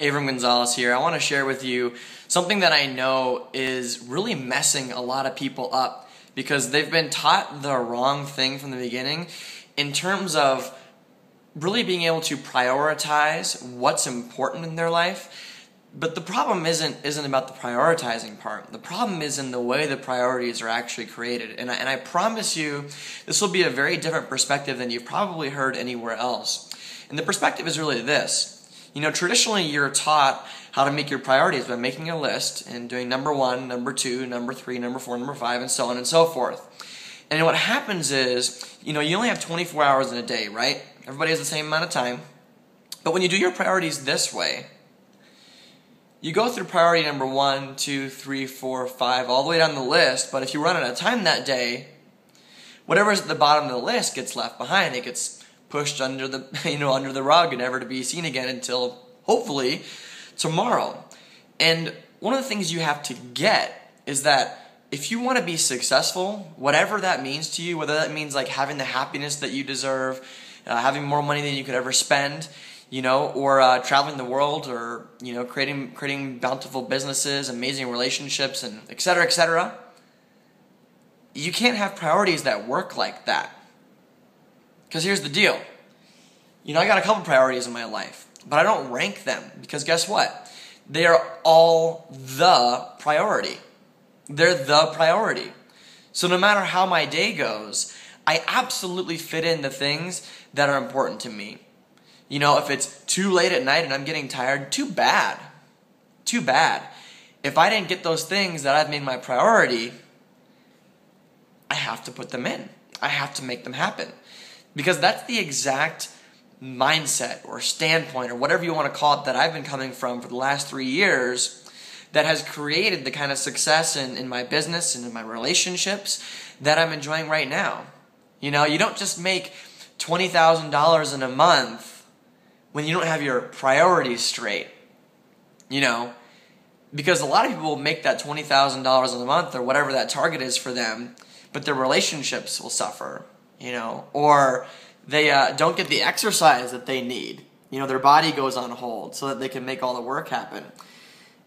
Avram Gonzales here. I want to share with you something that I know is really messing a lot of people up because they've been taught the wrong thing from the beginning in terms of really being able to prioritize what's important in their life. But the problem isn't isn't about the prioritizing part. The problem is in the way the priorities are actually created. And I, and I promise you, this will be a very different perspective than you've probably heard anywhere else. And the perspective is really this you know, traditionally you're taught how to make your priorities by making a list and doing number one, number two, number three, number four, number five, and so on and so forth. And what happens is, you know, you only have 24 hours in a day, right? Everybody has the same amount of time. But when you do your priorities this way, you go through priority number one, two, three, four, five, all the way down the list. But if you run out of time that day, whatever's at the bottom of the list gets left behind. It gets pushed under the you know under the rug and never to be seen again until hopefully tomorrow. And one of the things you have to get is that if you want to be successful, whatever that means to you, whether that means like having the happiness that you deserve, uh, having more money than you could ever spend, you know, or uh, traveling the world, or you know, creating creating bountiful businesses, amazing relationships, and et cetera, et cetera. You can't have priorities that work like that. Because here's the deal. You know, I got a couple priorities in my life, but I don't rank them because guess what? They are all the priority. They're the priority. So no matter how my day goes, I absolutely fit in the things that are important to me. You know, if it's too late at night and I'm getting tired, too bad. Too bad. If I didn't get those things that I've made my priority, I have to put them in. I have to make them happen. Because that's the exact mindset or standpoint or whatever you want to call it that I've been coming from for the last three years that has created the kind of success in, in my business and in my relationships that I'm enjoying right now. You know, you don't just make $20,000 in a month when you don't have your priorities straight. You know, because a lot of people will make that $20,000 in a month or whatever that target is for them, but their relationships will suffer you know, or they uh, don't get the exercise that they need. You know, their body goes on hold so that they can make all the work happen.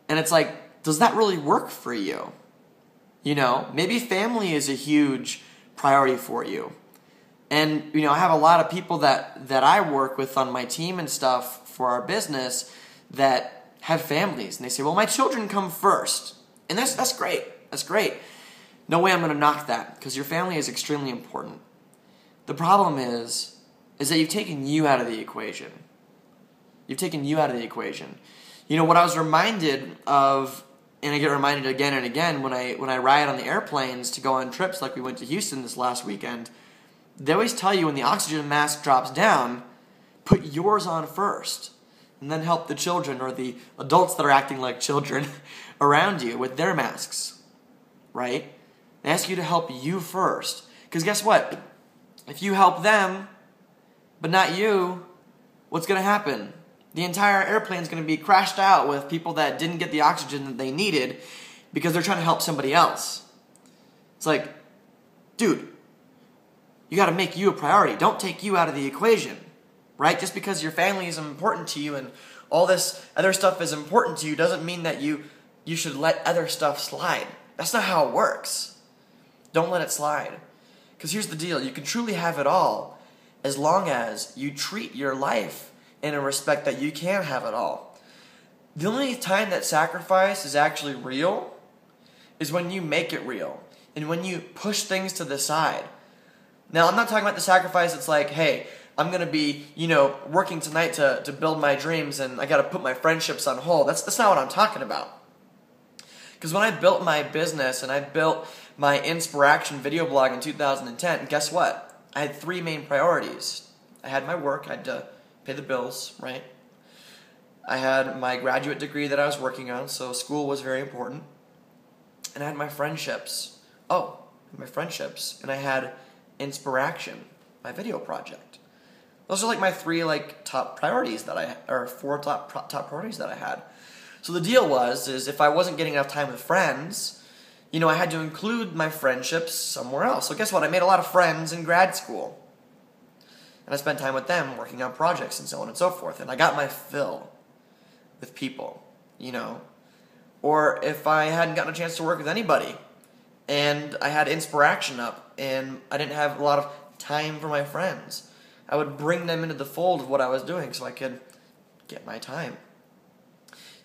And it's like, does that really work for you? You know, maybe family is a huge priority for you. And you know, I have a lot of people that that I work with on my team and stuff for our business that have families and they say, "Well, my children come first. And that's that's great. That's great. No way I'm going to knock that because your family is extremely important. The problem is, is that you've taken you out of the equation. You've taken you out of the equation. You know what I was reminded of, and I get reminded again and again when I when I ride on the airplanes to go on trips like we went to Houston this last weekend. They always tell you when the oxygen mask drops down, put yours on first, and then help the children or the adults that are acting like children around you with their masks. Right? They ask you to help you first. Because guess what? If you help them, but not you, what's going to happen? The entire airplane is going to be crashed out with people that didn't get the oxygen that they needed because they're trying to help somebody else. It's like, dude, you got to make you a priority. Don't take you out of the equation, right? Just because your family is important to you and all this other stuff is important to you doesn't mean that you you should let other stuff slide. That's not how it works. Don't let it slide. Because here's the deal you can truly have it all as long as you treat your life in a respect that you can have it all. The only time that sacrifice is actually real is when you make it real and when you push things to the side. Now, I'm not talking about the sacrifice that's like, hey, I'm to be, you know, working tonight to, to build my dreams and I got to put my friendships on hold. That's, that's not what I'm talking about. Because when I built my business and I built my Inspiration video blog in 2010, guess what? I had three main priorities. I had my work, I had to pay the bills, right? I had my graduate degree that I was working on, so school was very important. And I had my friendships. Oh, my friendships. And I had Inspiration, my video project. Those are like my three like top priorities that I or four top top priorities that I had. So the deal was is if I wasn't getting enough time with friends, you know, I had to include my friendships somewhere else. So guess what? I made a lot of friends in grad school. And I spent time with them working on projects and so on and so forth. And I got my fill. with people, you know. Or if I hadn't gotten a chance to work with anybody and I had inspiration up and I didn't have a lot of time for my friends, I would bring them into the fold of what I was doing so I could get my time.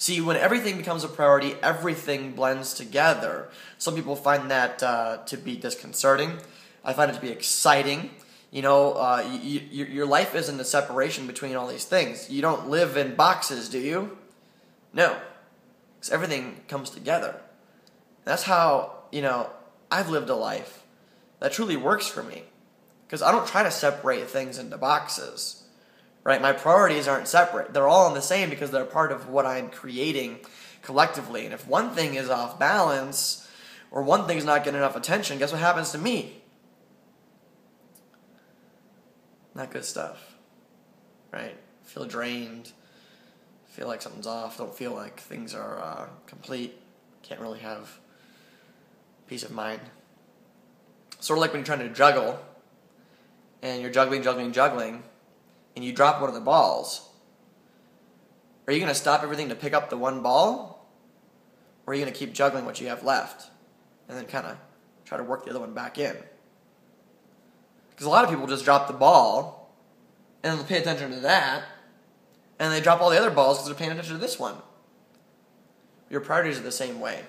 See, when everything becomes a priority, everything blends together. Some people find that uh, to be disconcerting. I find it to be exciting. You know, uh, you, you, your life isn't a separation between all these things. You don't live in boxes, do you? No, because everything comes together. That's how, you know, I've lived a life that truly works for me. Because I don't try to separate things into boxes, right? My priorities aren't separate. They're all in the same because they're part of what I'm creating collectively. And if one thing is off balance or one thing's not getting enough attention, guess what happens to me? Not good stuff, right? Feel drained, feel like something's off, don't feel like things are uh, complete, can't really have peace of mind. Sort of like when you're trying to juggle, and you're juggling, juggling, juggling, and you drop one of the balls. Are you going to stop everything to pick up the one ball? Or are you going to keep juggling what you have left and then kind of try to work the other one back in? Because a lot of people just drop the ball and they'll pay attention to that, and they drop all the other balls because they're paying attention to this one. Your priorities are the same way.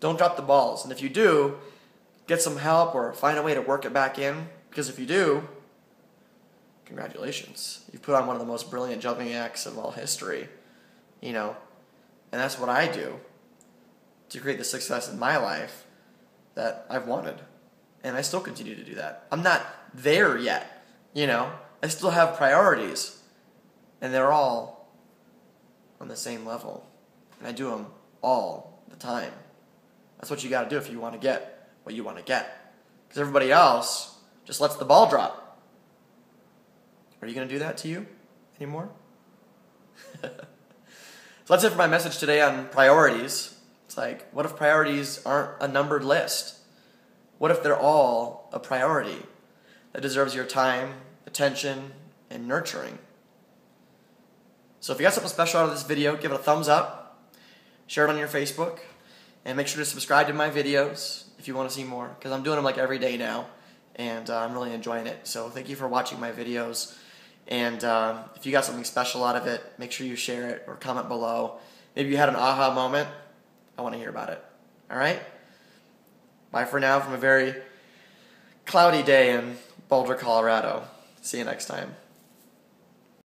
Don't drop the balls, and if you do, get some help or find a way to work it back in. Because if you do, congratulations. You've put on one of the most brilliant jumping acts of all history. You know, and that's what I do to create the success in my life that I've wanted. And I still continue to do that. I'm not there yet. You know, I still have priorities, and they're all on the same level, and I do them all the time. That's what you got to do if you want to get what you want to get, because everybody else just lets the ball drop. Are you going to do that to you anymore? so that's it for my message today on priorities. It's like, what if priorities aren't a numbered list? What if they're all a priority? that deserves your time, attention, and nurturing. So if you got something special out of this video, give it a thumbs up, share it on your Facebook, and make sure to subscribe to my videos if you want to see more, because I'm doing them like every day now, and uh, I'm really enjoying it. So thank you for watching my videos, and uh, if you got something special out of it, make sure you share it or comment below. Maybe you had an aha moment. I want to hear about it. All right? Bye for now from a very cloudy day in Boulder, Colorado. See you next time.